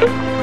Bye.